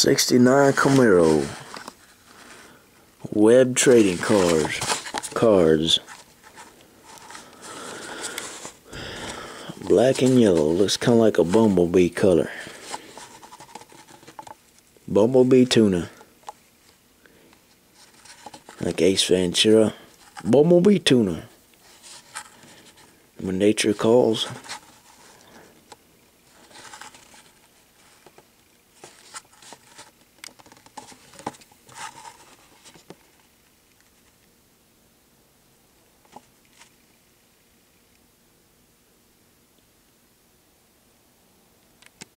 69 Camaro. Web trading cards. Cards. Black and yellow. Looks kind of like a bumblebee color. Bumblebee tuna. Like Ace Ventura. Bumblebee tuna. When nature calls.